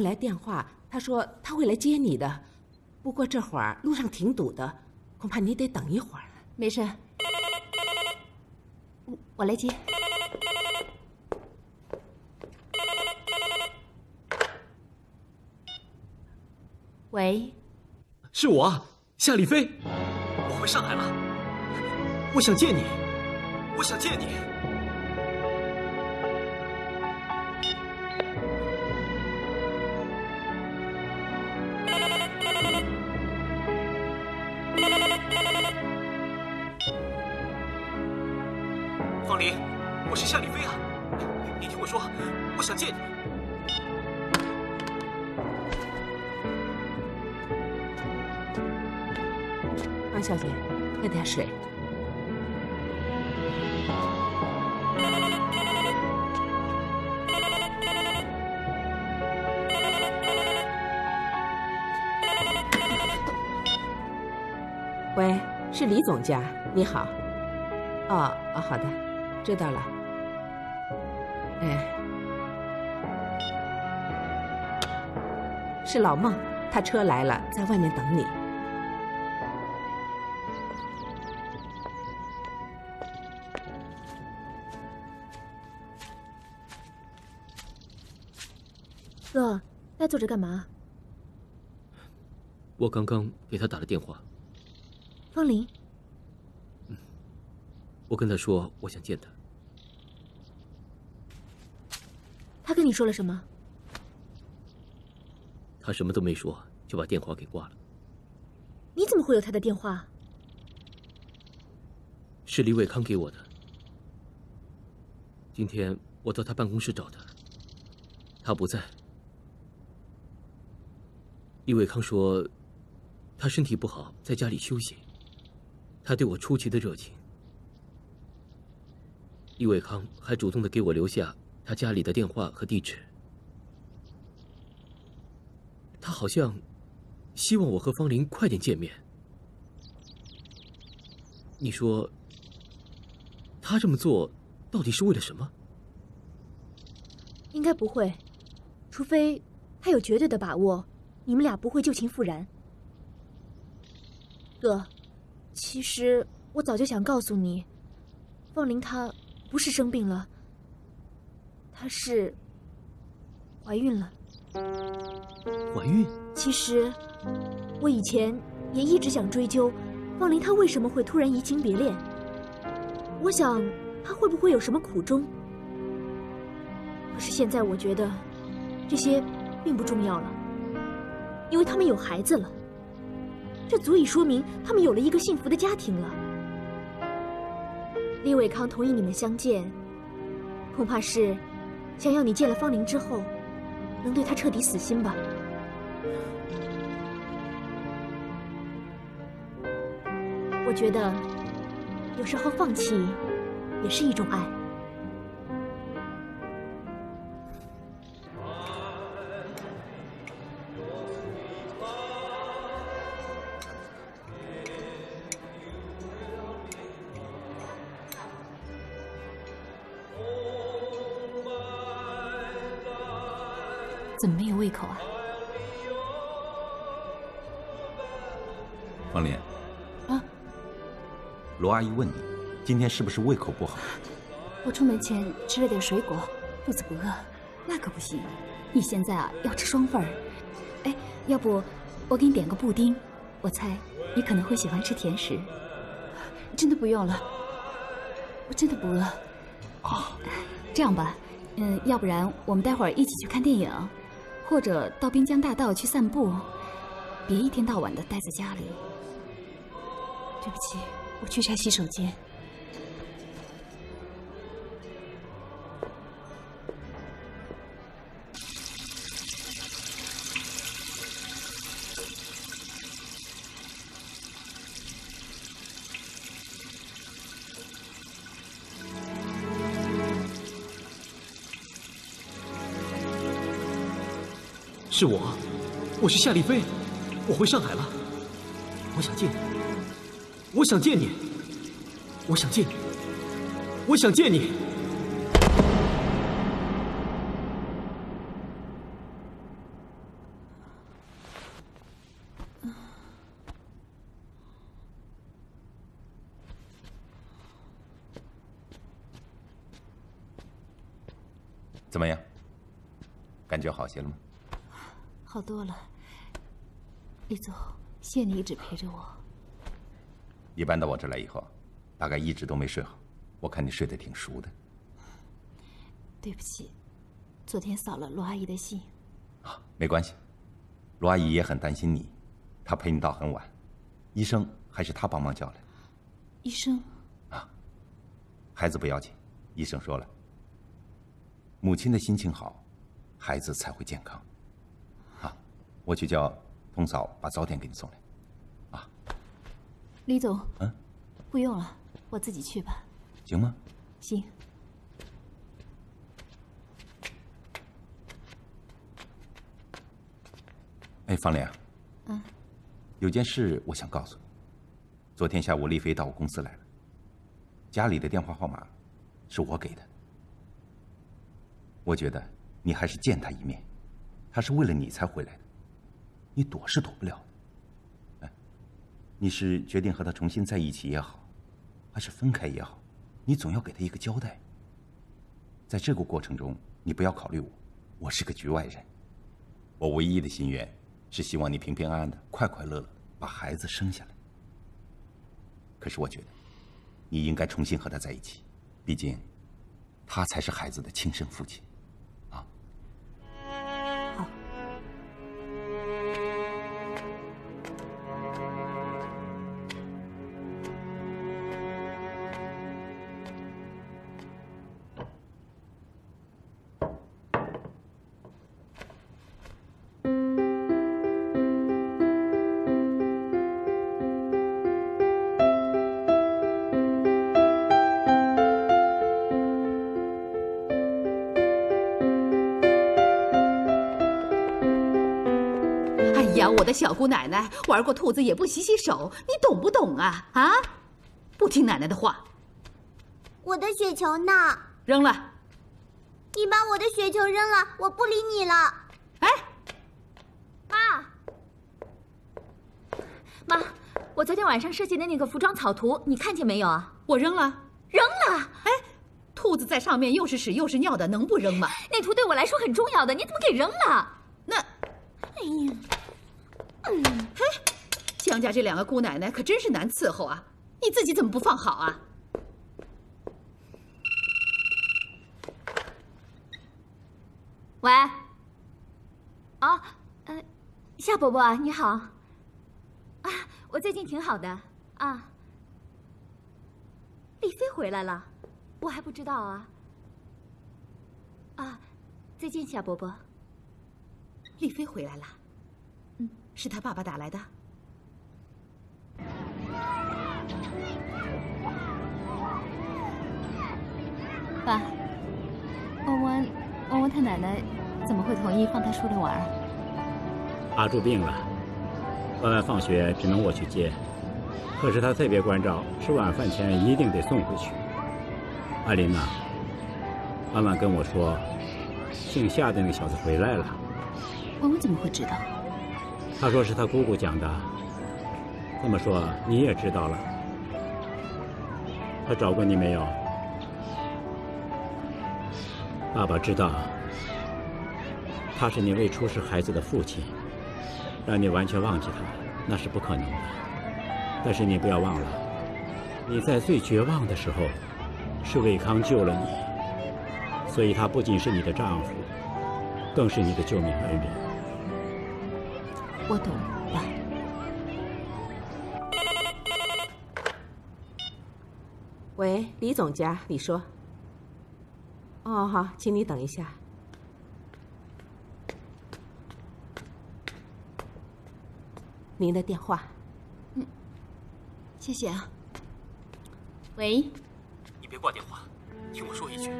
公来电话，他说他会来接你的，不过这会儿路上挺堵的，恐怕你得等一会儿。没事，我我来接。喂，是我啊，夏丽飞，我回上海了，我想见你，我想见你。我想见你。方小姐，喝点水。喂，是李总家，你好。哦哦，好的，知道了。是老孟，他车来了，在外面等你。哥，呆坐着干嘛？我刚刚给他打了电话，方林，我跟他说我想见他。他跟你说了什么？他什么都没说，就把电话给挂了。你怎么会有他的电话？是李伟康给我的。今天我到他办公室找他，他不在。李伟康说，他身体不好，在家里休息。他对我出奇的热情。李伟康还主动的给我留下他家里的电话和地址。他好像希望我和方林快点见面。你说，他这么做到底是为了什么？应该不会，除非他有绝对的把握，你们俩不会旧情复燃。哥，其实我早就想告诉你，方林她不是生病了，她是怀孕了。怀孕？其实我以前也一直想追究方林她为什么会突然移情别恋。我想她会不会有什么苦衷？可是现在我觉得这些并不重要了，因为他们有孩子了，这足以说明他们有了一个幸福的家庭了。李伟康同意你们相见，恐怕是想要你见了方林之后，能对他彻底死心吧。我觉得，有时候放弃也是一种爱。阿姨问你，今天是不是胃口不好？我出门前吃了点水果，肚子不饿。那可不行，你现在啊要吃双份儿。哎，要不我给你点个布丁？我猜你可能会喜欢吃甜食。真的不用了，我真的不饿。啊，这样吧，嗯，要不然我们待会儿一起去看电影，或者到滨江大道去散步，别一天到晚的待在家里。对不起，我去下洗手间。是我，我是夏丽飞，我回上海了，我想见你，我想见你我想见你我想见你。怎么样？感觉好些了吗？好多了。李总谢谢你一直陪着我。一搬到我这来以后，大概一直都没睡好。我看你睡得挺熟的。对不起，昨天扫了罗阿姨的信。啊，没关系。罗阿姨也很担心你，她陪你到很晚，医生还是她帮忙叫来。医生？啊，孩子不要紧，医生说了，母亲的心情好，孩子才会健康。啊，我去叫童嫂把早点给你送来。啊，李总。嗯，不用了，我自己去吧。行吗？行。哎，方莲。嗯。有件事我想告诉你。昨天下午，丽飞到我公司来了。家里的电话号码是我给的。我觉得你还是见他一面。他是为了你才回来的，你躲是躲不了。哎，你是决定和他重新在一起也好，还是分开也好，你总要给他一个交代。在这个过程中，你不要考虑我，我是个局外人。我唯一的心愿。是希望你平平安安的、快快乐乐把孩子生下来。可是我觉得，你应该重新和他在一起，毕竟，他才是孩子的亲生父亲。的小姑奶奶玩过兔子也不洗洗手，你懂不懂啊？啊！不听奶奶的话。我的雪球呢？扔了。你把我的雪球扔了，我不理你了。哎，妈，妈，我昨天晚上设计的那个服装草图，你看见没有啊？我扔了，扔了。哎，兔子在上面又是屎又是尿的，能不扔吗？那图对我来说很重要的，你怎么给扔了？那，哎呀。嗯，嘿，江家这两个姑奶奶可真是难伺候啊！你自己怎么不放好啊？喂，啊，呃，夏伯伯你好，啊，我最近挺好的啊。丽妃回来了，我还不知道啊。啊，再见，夏伯伯。丽妃回来了。是他爸爸打来的。爸，弯弯，弯弯他奶奶怎么会同意放他出来玩？阿柱病了，弯弯放学只能我去接。可是他特别关照，吃晚饭前一定得送回去。阿林呐，弯弯跟我说，姓夏的那个小子回来了。弯弯怎么会知道？他说是他姑姑讲的。这么说你也知道了？他找过你没有？爸爸知道，他是你未出世孩子的父亲，让你完全忘记他，那是不可能的。但是你不要忘了，你在最绝望的时候，是伟康救了你，所以他不仅是你的丈夫，更是你的救命恩人。我懂，了。喂，李总家，你说。哦，好，请你等一下。您的电话。嗯，谢谢啊。喂。你别挂电话，听我说一句，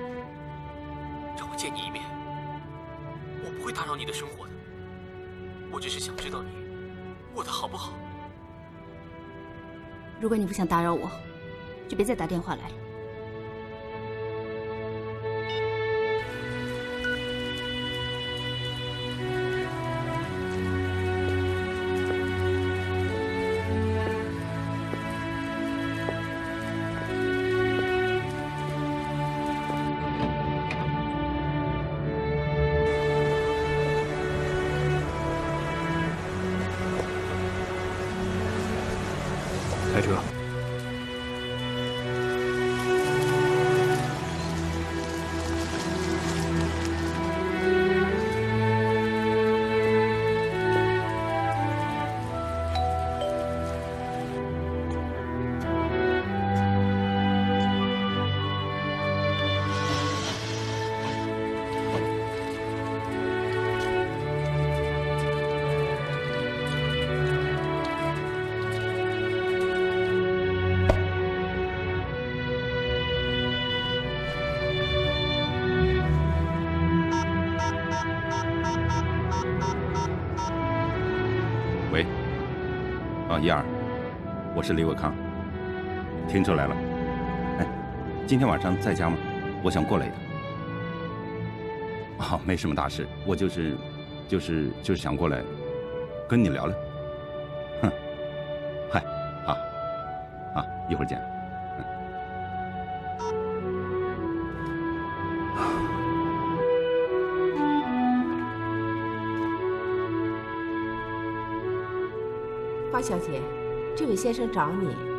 让我见你一面。我不会打扰你的生活的。我只是想知道你过得好不好。如果你不想打扰我，就别再打电话来了。一二，我是李伟康，听出来了。哎，今天晚上在家吗？我想过来一趟。哦，没什么大事，我就是，就是，就是想过来跟你聊聊。哼，嗨，啊，啊，一会儿见。小姐，这位先生找你。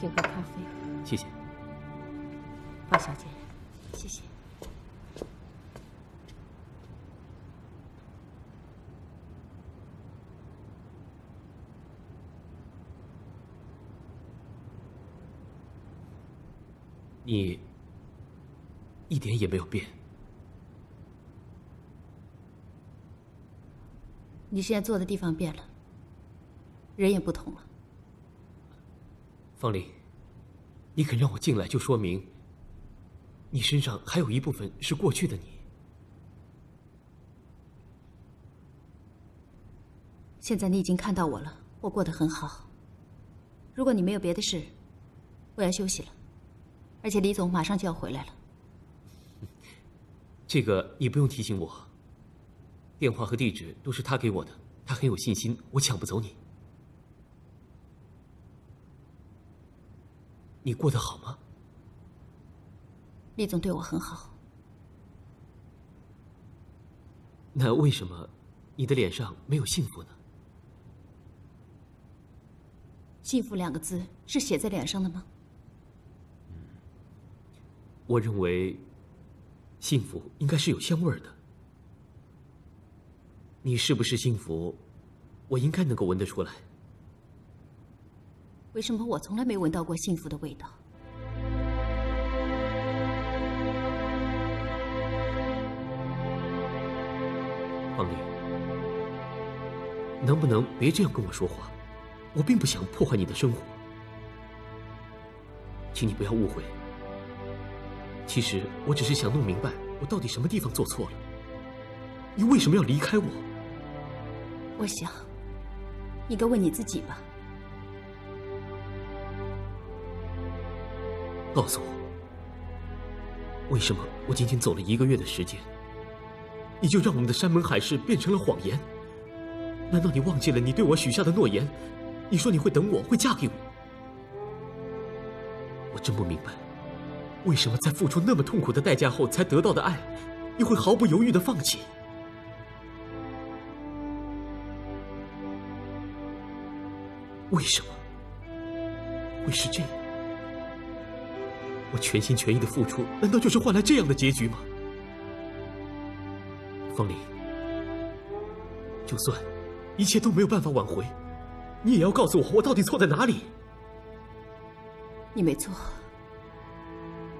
请喝咖啡，谢谢。花小姐。谢谢。你一点也没有变。你现在坐的地方变了，人也不同了。方林，你肯让我进来，就说明你身上还有一部分是过去的你。现在你已经看到我了，我过得很好。如果你没有别的事，我要休息了。而且李总马上就要回来了。这个你不用提醒我，电话和地址都是他给我的，他很有信心，我抢不走你。你过得好吗？李总对我很好。那为什么你的脸上没有幸福呢？幸福两个字是写在脸上的吗？我认为，幸福应该是有香味儿的。你是不是幸福，我应该能够闻得出来。为什么我从来没闻到过幸福的味道？方林，能不能别这样跟我说话？我并不想破坏你的生活，请你不要误会。其实我只是想弄明白，我到底什么地方做错了。你为什么要离开我？我想，你该问你自己吧。告诉我，为什么我仅仅走了一个月的时间，你就让我们的山盟海誓变成了谎言？难道你忘记了你对我许下的诺言？你说你会等我，会嫁给我。我真不明白，为什么在付出那么痛苦的代价后才得到的爱，你会毫不犹豫的放弃？为什么会是这样？我全心全意的付出，难道就是换来这样的结局吗？方林，就算一切都没有办法挽回，你也要告诉我，我到底错在哪里？你没错，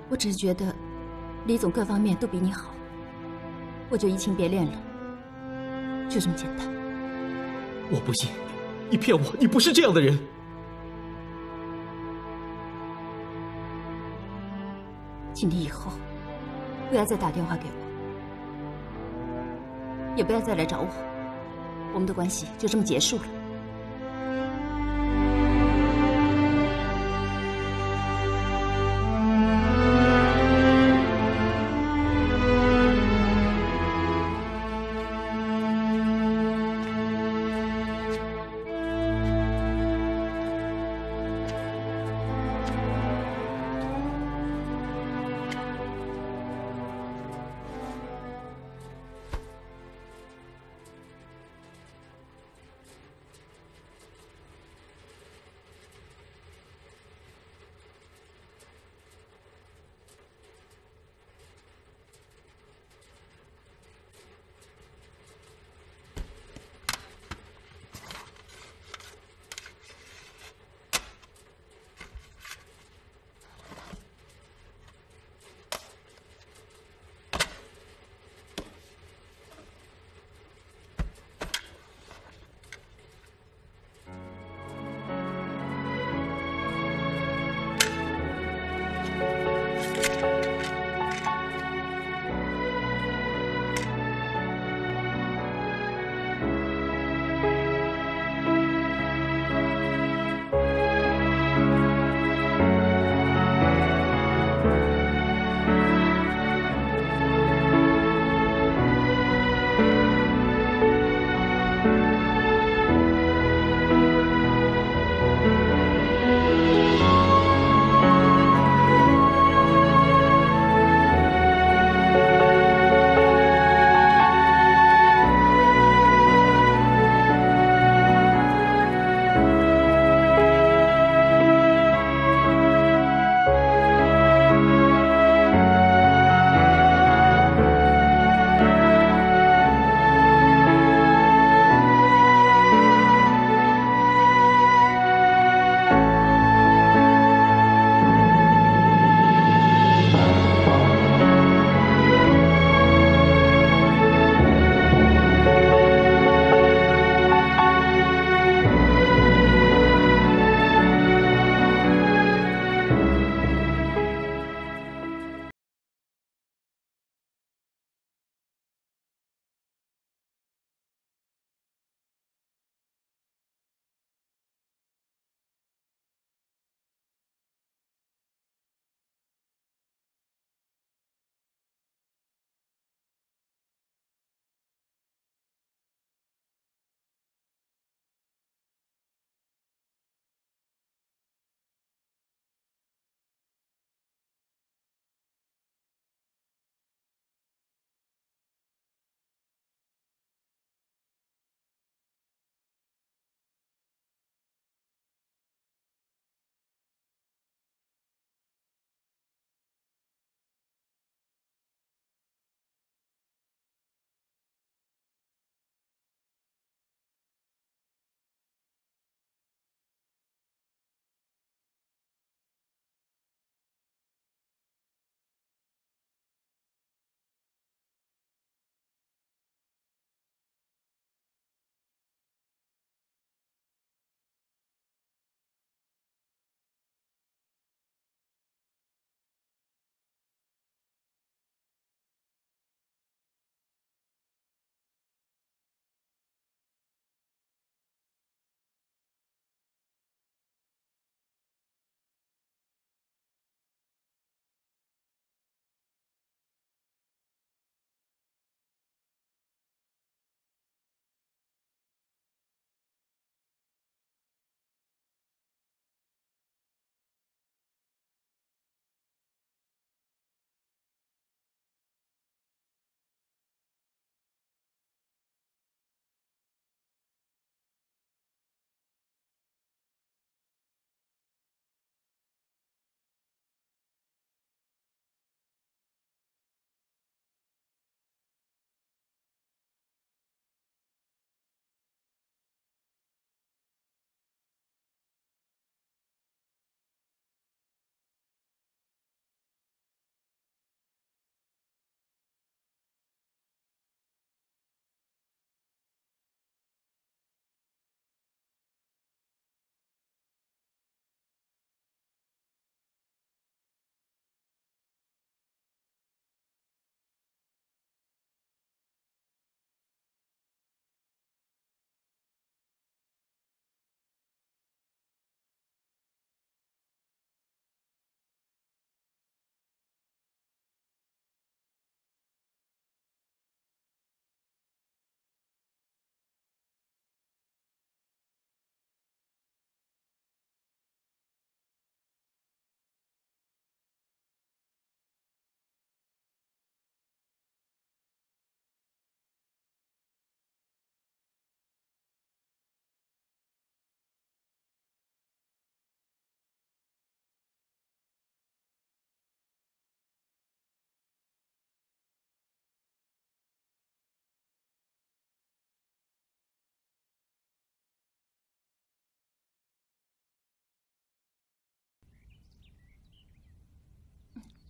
我只是觉得李总各方面都比你好，我就移情别恋了，就这么简单。我不信，你骗我，你不是这样的人。请你以后不要再打电话给我，也不要再来找我，我们的关系就这么结束了。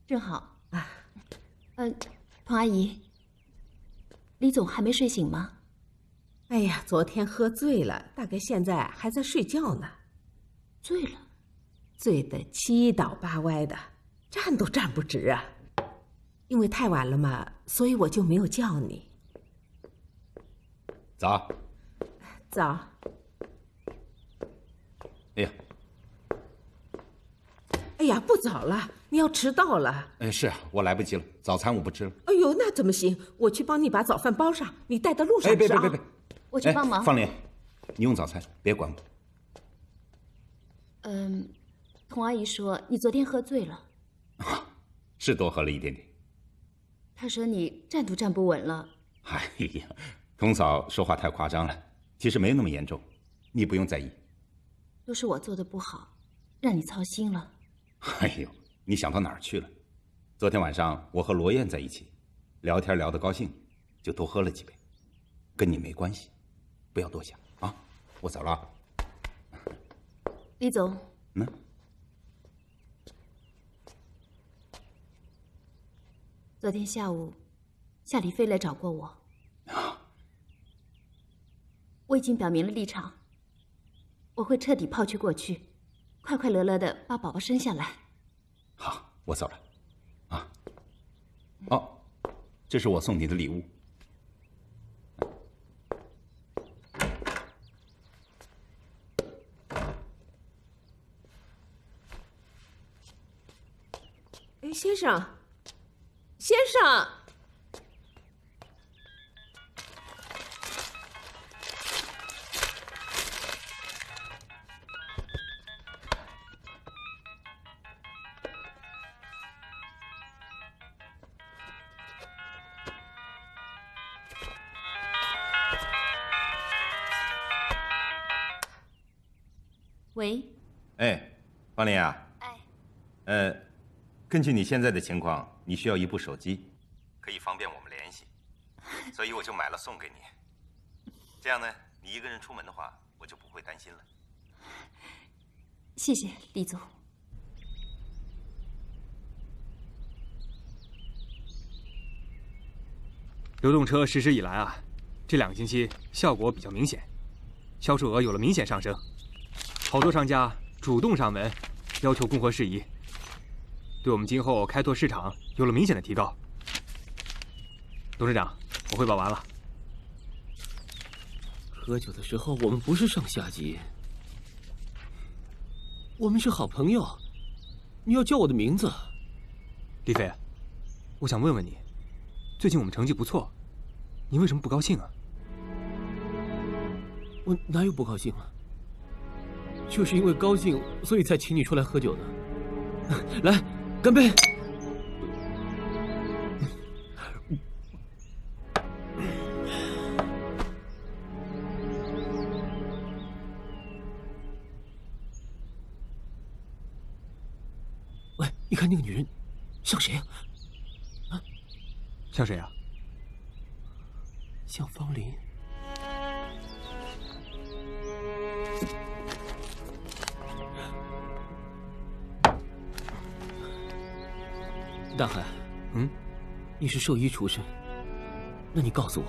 正好啊。呃，童阿姨，李总还没睡醒吗？哎呀，昨天喝醉了，大概现在还在睡觉呢。醉了，醉得七倒八歪的，站都站不直啊。因为太晚了嘛，所以我就没有叫你。早。早。哎呀，哎呀，不早了，你要迟到了。嗯，是啊，我来不及了，早餐我不吃了。哎呦，那怎么行？我去帮你把早饭包上，你带到路上吃啊。别别别别，我去帮忙。方莲，你用早餐，别管我。嗯，童阿姨说你昨天喝醉了，是多喝了一点点。她说你站都站不稳了。哎呀，童嫂说话太夸张了，其实没那么严重，你不用在意。都是我做的不好，让你操心了。哎呦，你想到哪儿去了？昨天晚上我和罗燕在一起，聊天聊得高兴，就多喝了几杯，跟你没关系，不要多想啊。我走了。李总。嗯。昨天下午，夏李飞来找过我。我已经表明了立场。我会彻底抛去过去，快快乐乐的把宝宝生下来。好，我走了。啊。哦，这是我送你的礼物。哎，先生，先生。方林啊，哎，呃，根据你现在的情况，你需要一部手机，可以方便我们联系，所以我就买了送给你。这样呢，你一个人出门的话，我就不会担心了。谢谢李总。流动车实施以来啊，这两个星期效果比较明显，销售额有了明显上升。好多商家主动上门，要求供货事宜，对我们今后开拓市场有了明显的提高。董事长，我汇报完了。喝酒的时候我们不是上下级，我们是好朋友，你要叫我的名字。李飞，我想问问你，最近我们成绩不错，你为什么不高兴啊？我哪有不高兴啊？就是因为高兴，所以才请你出来喝酒的。来，干杯！喂，你看那个女人，像谁呀？啊？像谁啊？像方林。大海，嗯，你是兽医出身，那你告诉我，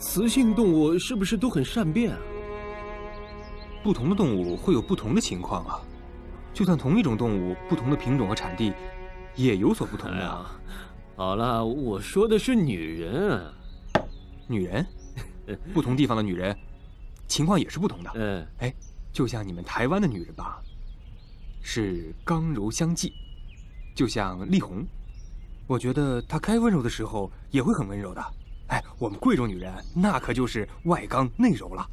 雌性动物是不是都很善变啊？不同的动物会有不同的情况啊，就算同一种动物，不同的品种和产地，也有所不同的。好了，我说的是女人，女人，不同地方的女人，情况也是不同的。嗯，哎，就像你们台湾的女人吧，是刚柔相济。就像丽红，我觉得她该温柔的时候也会很温柔的。哎，我们贵州女人那可就是外刚内柔了。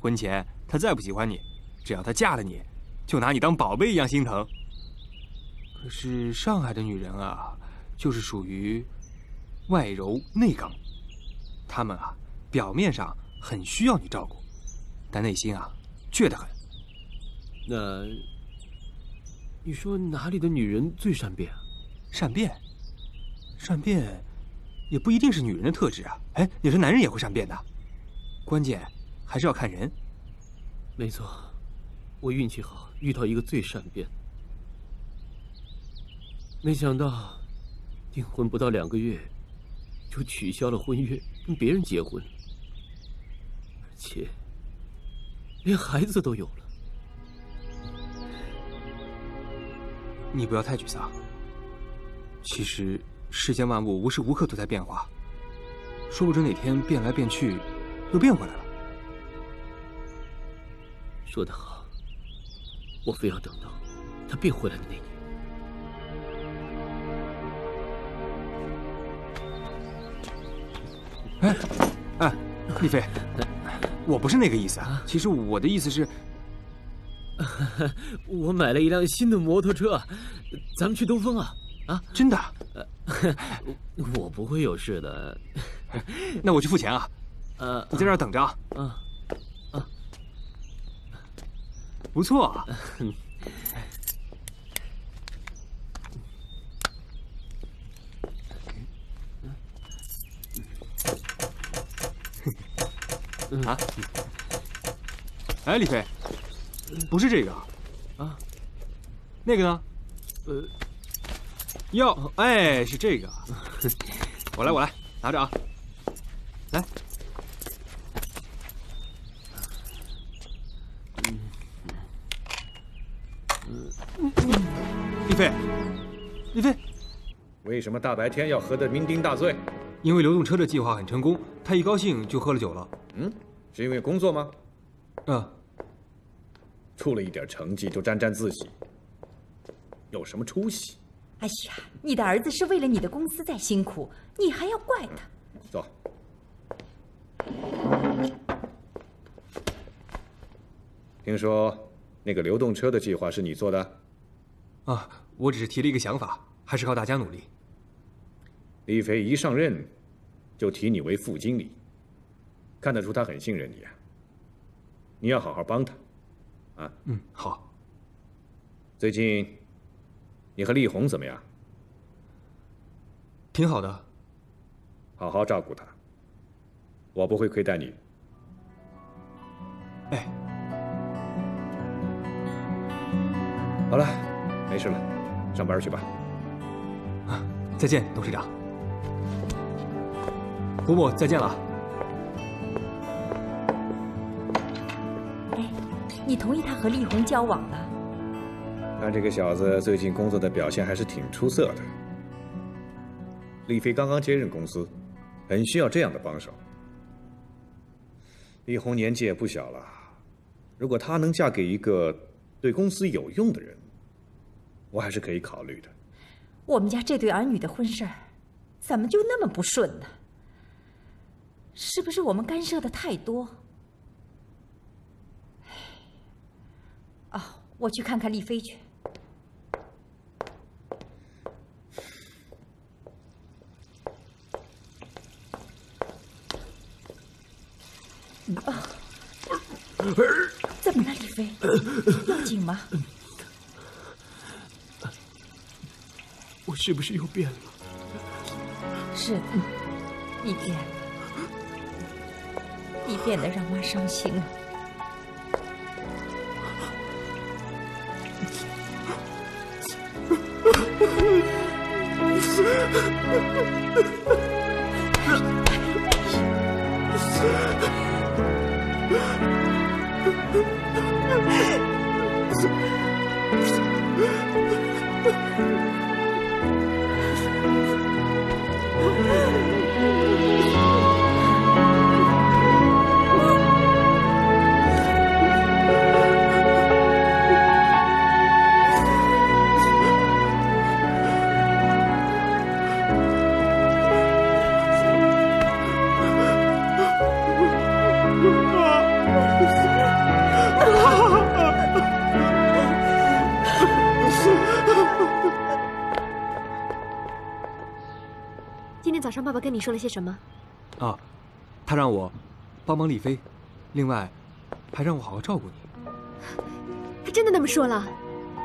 婚前她再不喜欢你，只要她嫁了你，就拿你当宝贝一样心疼。可是上海的女人啊，就是属于外柔内刚，她们啊，表面上很需要你照顾，但内心啊，倔得很。那。你说哪里的女人最善变？啊善变，善变，也不一定是女人的特质啊。哎，有些男人也会善变的，关键还是要看人。没错，我运气好，遇到一个最善变。没想到订婚不到两个月，就取消了婚约，跟别人结婚，而且连孩子都有了。你不要太沮丧。其实世间万物无时无刻都在变化，说不准哪天变来变去，又变回来了。说得好，我非要等到他变回来的那年。哎，哎，丽妃，我不是那个意思啊。其实我的意思是，我买了一辆新的摩托车，咱们去兜风啊！啊，真的？我不会有事的。那我去付钱啊。呃，你在这儿等着。嗯，啊，不错。啊。啊！哎，李飞，不是这个啊，那个呢？呃，哟，哎，是这个。我来，我来，拿着啊。来，李飞，李飞，为什么大白天要喝得酩酊大醉？因为流动车的计划很成功，他一高兴就喝了酒了。嗯，是因为工作吗？嗯。出了一点成绩就沾沾自喜，有什么出息？哎呀，你的儿子是为了你的公司在辛苦，你还要怪他？走。听说那个流动车的计划是你做的？啊，我只是提了一个想法，还是靠大家努力。李飞一上任，就提你为副经理。看得出他很信任你啊，你要好好帮他，啊，嗯，好。最近你和丽红怎么样？挺好的，好好照顾她，我不会亏待你。哎，好了，没事了，上班去吧。啊，再见，董事长。伯母，再见了。你同意他和丽红交往了？看这个小子最近工作的表现还是挺出色的。丽飞刚刚接任公司，很需要这样的帮手。丽红年纪也不小了，如果她能嫁给一个对公司有用的人，我还是可以考虑的。我们家这对儿女的婚事儿，怎么就那么不顺呢？是不是我们干涉的太多？我去看看丽妃去。啊，怎么了，丽妃？要紧吗？我是不是又变了？是的，你变了，你变得让妈伤心了。Ha ha ha! 爸爸跟你说了些什么？啊，他让我帮忙丽妃，另外还让我好好照顾你。他真的那么说了？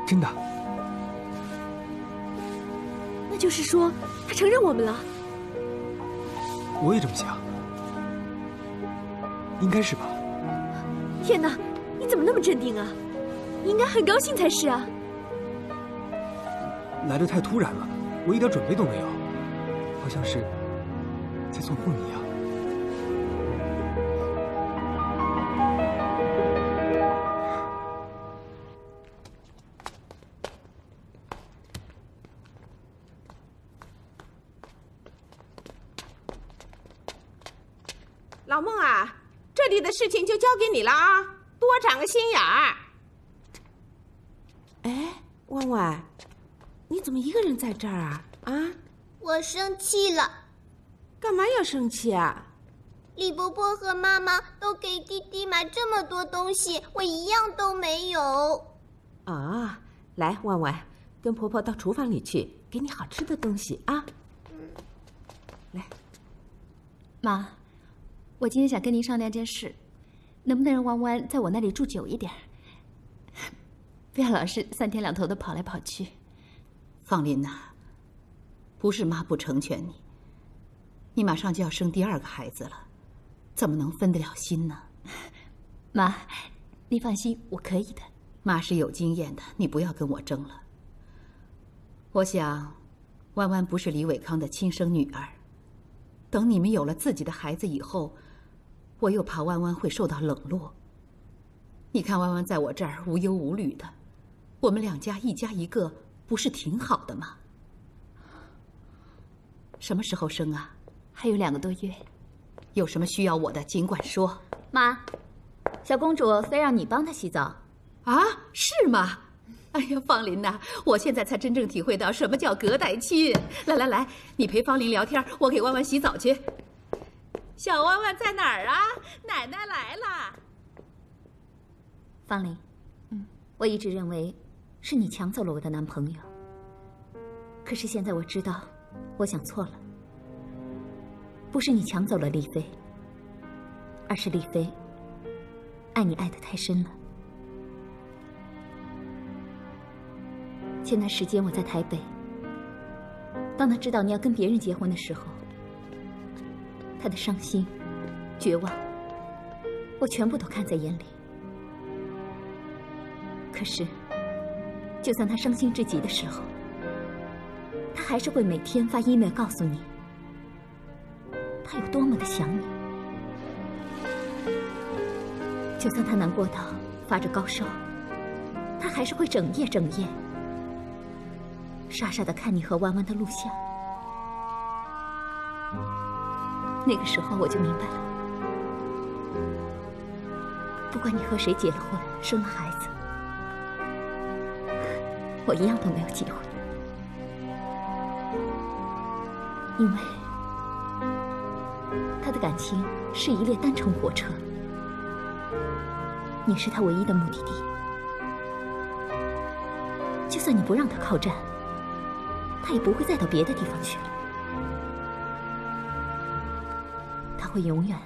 真的。那就是说他承认我们了？我也这么想，应该是吧。天哪，你怎么那么镇定啊？你应该很高兴才是啊。来的太突然了，我一点准备都没有，好像是在做梦一样。老孟啊，这里的事情就交给你了啊，多长个心眼儿。哎，弯弯，你怎么一个人在这儿啊？啊，我生气了。干嘛要生气啊？李伯伯和妈妈都给弟弟买这么多东西，我一样都没有。啊，来，弯弯，跟婆婆到厨房里去，给你好吃的东西啊。来，妈，我今天想跟您商量件事，能不能让弯弯在我那里住久一点？不要老是三天两头的跑来跑去。方林呐，不是妈不成全你，你马上就要生第二个孩子了，怎么能分得了心呢？妈，你放心，我可以的。妈是有经验的，你不要跟我争了。我想，弯弯不是李伟康的亲生女儿。等你们有了自己的孩子以后，我又怕弯弯会受到冷落。你看弯弯在我这儿无忧无虑的，我们两家一家一个，不是挺好的吗？什么时候生啊？还有两个多月。有什么需要我的，尽管说。妈，小公主非让你帮她洗澡。啊，是吗？哎呀，方林呐，我现在才真正体会到什么叫隔代亲。来来来，你陪方林聊天，我给弯弯洗澡去。小弯弯在哪儿啊？奶奶来了。方林，嗯，我一直认为是你抢走了我的男朋友。可是现在我知道，我想错了。不是你抢走了丽妃，而是丽妃爱你爱得太深了。前段时间我在台北，当他知道你要跟别人结婚的时候，他的伤心、绝望，我全部都看在眼里。可是，就算他伤心至极的时候，他还是会每天发 email 告诉你，他有多么的想你。就算他难过到发着高烧，他还是会整夜整夜。傻傻的看你和弯弯的录像，那个时候我就明白了，不管你和谁结了婚，生了孩子，我一样都没有机会，因为感情是一列单程火车，你是他唯一的目的地，就算你不让他靠站。他也不会再到别的地方去了，他会永远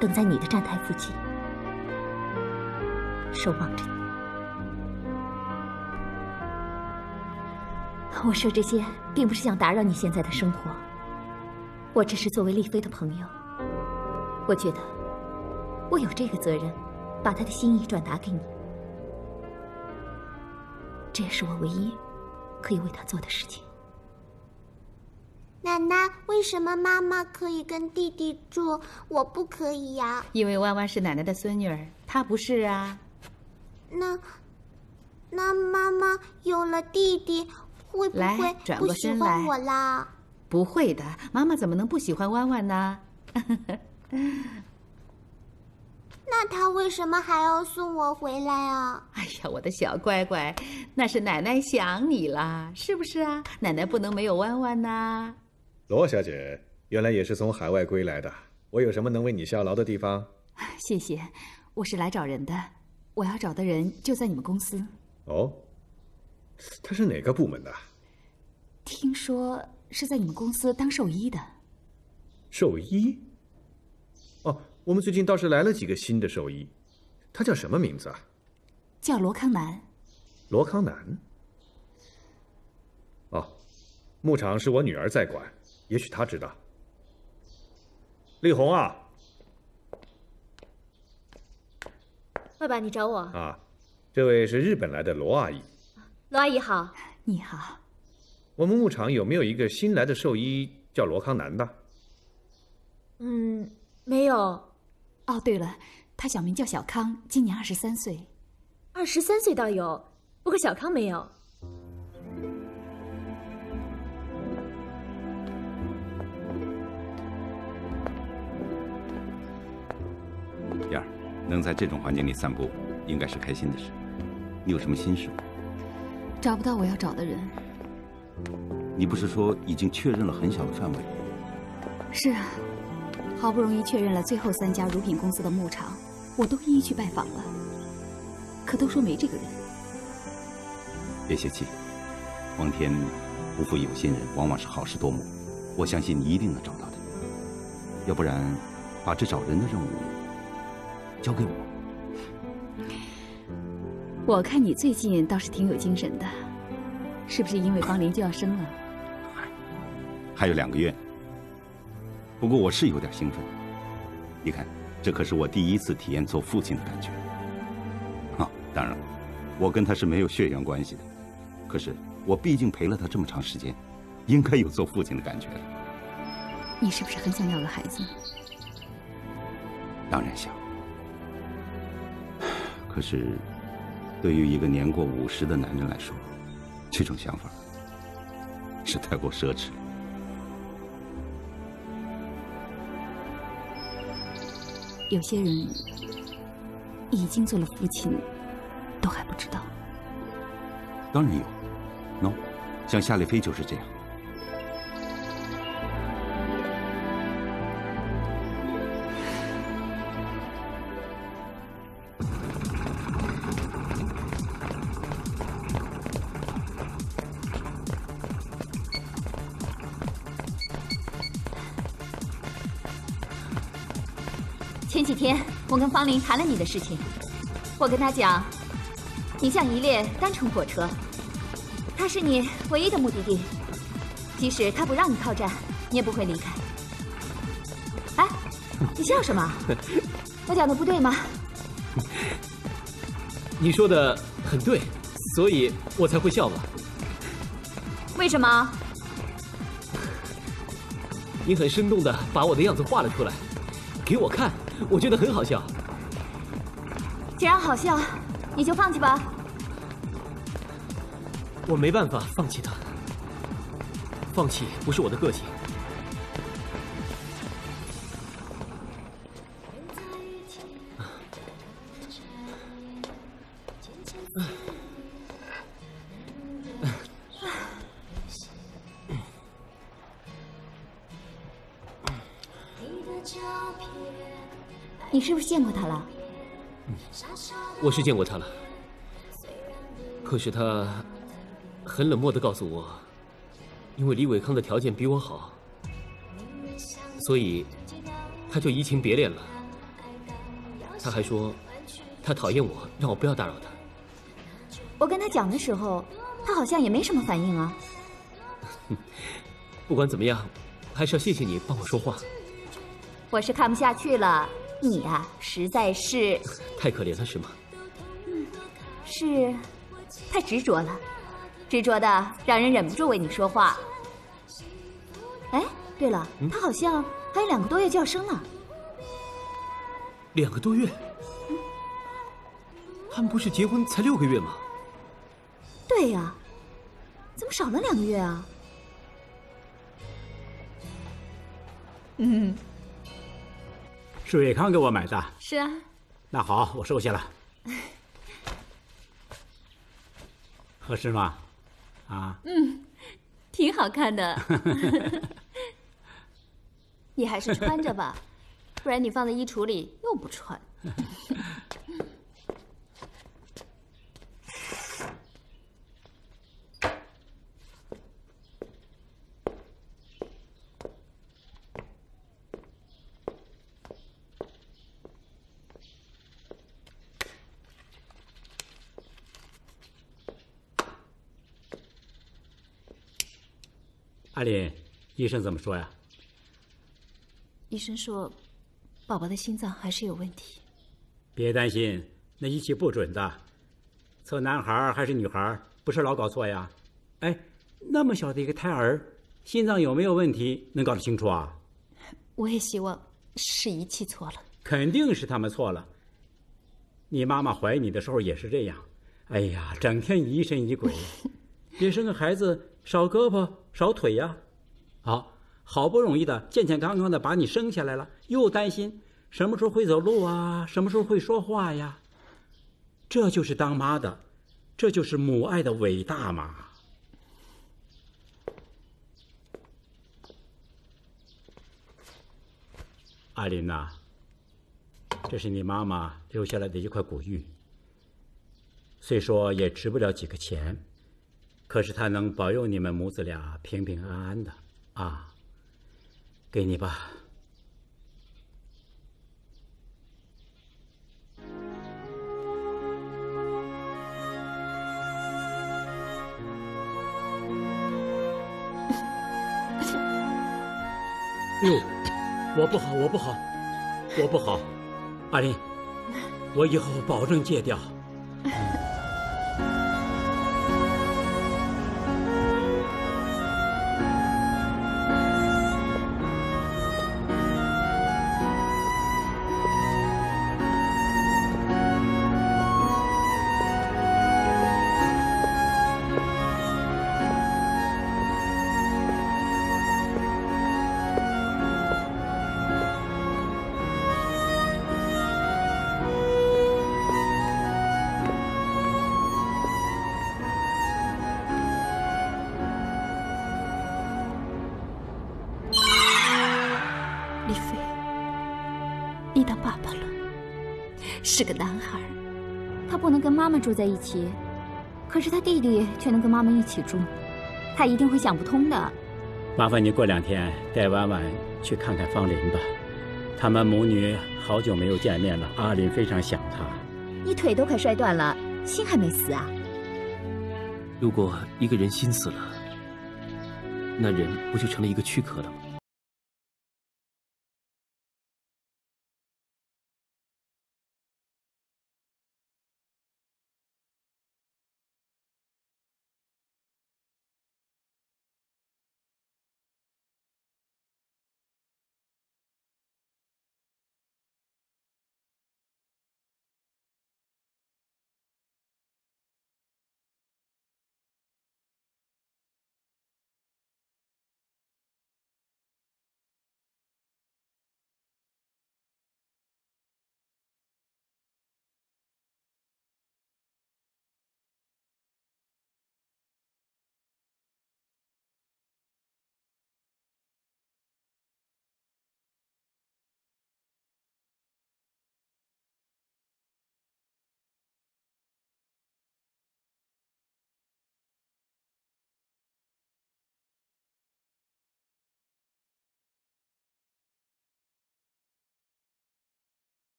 等在你的站台附近，守望着你。我说这些并不是想打扰你现在的生活，我只是作为丽妃的朋友，我觉得我有这个责任，把他的心意转达给你，这也是我唯一。可以为他做的事情。奶奶，为什么妈妈可以跟弟弟住，我不可以呀？因为弯弯是奶奶的孙女儿，她不是啊。那，那妈妈有了弟弟，会不会不喜欢我啦？不会的，妈妈怎么能不喜欢弯弯呢？那他为什么还要送我回来啊？哎呀，我的小乖乖，那是奶奶想你啦，是不是啊？奶奶不能没有弯弯呐。罗小姐，原来也是从海外归来的，我有什么能为你效劳的地方？谢谢，我是来找人的，我要找的人就在你们公司。哦，他是哪个部门的？听说是在你们公司当兽医的。兽医？哦。我们最近倒是来了几个新的兽医，他叫什么名字啊？叫罗康南。罗康南。哦，牧场是我女儿在管，也许她知道。丽红啊，爸爸，你找我啊？这位是日本来的罗阿姨。罗阿姨好，你好。我们牧场有没有一个新来的兽医叫罗康南的？嗯，没有。哦，对了，他小名叫小康，今年二十三岁。二十三岁倒有，不过小康没有。燕儿，能在这种环境里散步，应该是开心的事。你有什么心事吗？找不到我要找的人。你不是说已经确认了很小的范围？是啊，好不容易确认了最后三家乳品公司的牧场，我都一一去拜访了，可都说没这个人。别泄气，皇天不负有心人，往往是好事多磨。我相信你一定能找到的。要不然，把这找人的任务交给我。我看你最近倒是挺有精神的，是不是因为方林就要生了？还有两个月，不过我是有点兴奋。你看，这可是我第一次体验做父亲的感觉。啊，当然了，我跟他是没有血缘关系的，可是我毕竟陪了他这么长时间，应该有做父亲的感觉了。你是不是很想要个孩子？当然想。可是，对于一个年过五十的男人来说，这种想法是太过奢侈了。有些人已经做了父亲，都还不知道。当然有，喏，像夏丽菲就是这样。方林谈了你的事情，我跟他讲，你像一列单程火车，他是你唯一的目的地，即使他不让你靠站，你也不会离开。哎，你笑什么？我讲的不对吗？你说的很对，所以我才会笑嘛。为什么？你很生动的把我的样子画了出来，给我看。我觉得很好笑。既然好笑，你就放弃吧。我没办法放弃他，放弃不是我的个性。你是不是见过他了？我是见过他了，可是他很冷漠的告诉我，因为李伟康的条件比我好，所以他就移情别恋了。他还说他讨厌我，让我不要打扰他。我跟他讲的时候，他好像也没什么反应啊。不管怎么样，还是要谢谢你帮我说话。我是看不下去了。你呀，实在是 太可怜了，是吗？嗯，是，太执着了，执着的让人忍不住为你说话。哎，对了，他好像还有两个多月就要生了。两个多月？他们不是结婚才六个月吗？对呀，怎么少了两个月啊？嗯。是伟康给我买的。是啊。那好，我收下了。合适吗？啊。嗯，挺好看的。你还是穿着吧，不然你放在衣橱里又不穿。阿林，医生怎么说呀？医生说，宝宝的心脏还是有问题。别担心，那仪器不准的，测男孩还是女孩，不是老搞错呀。哎，那么小的一个胎儿，心脏有没有问题，能搞得清楚啊？我也希望是仪器错了。肯定是他们错了。你妈妈怀你的时候也是这样，哎呀，整天疑神疑鬼，别生个孩子少胳膊少腿呀。好，好不容易的健健康康的把你生下来了，又担心什么时候会走路啊，什么时候会说话呀。这就是当妈的，这就是母爱的伟大嘛。阿林呐，这是你妈妈留下来的一块古玉。虽说也值不了几个钱，可是他能保佑你们母子俩平平安安的啊。给你吧。哎呦，我不好，我不好，我不好，阿林，我以后保证戒掉。在一起，可是他弟弟却能跟妈妈一起住，他一定会想不通的。麻烦你过两天带婉婉去看看方林吧，他们母女好久没有见面了，阿林非常想她。你腿都快摔断了，心还没死啊？如果一个人心死了，那人不就成了一个躯壳了吗？